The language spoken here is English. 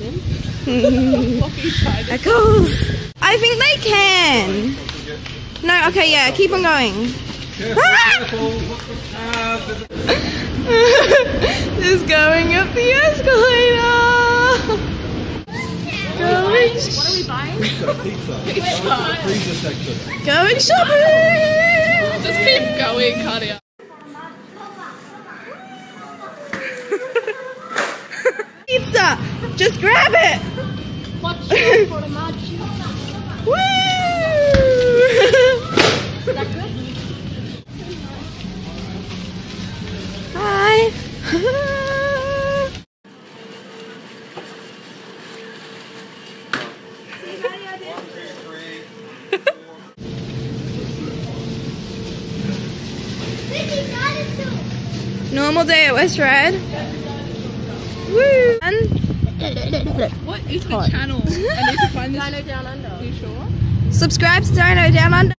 gym. Eccles. I think they can. No, okay, yeah, keep on going. Just going up the escalator. Going, What are we buying? going shopping. Just keep going, Cardia. Pizza. Just grab it. Watch out for the match. Woo! Hi. Normal day at West Red. Woo! What is the channel? I need to find this. Dino Down Under. Are you sure? subscribe to Dino Down Under.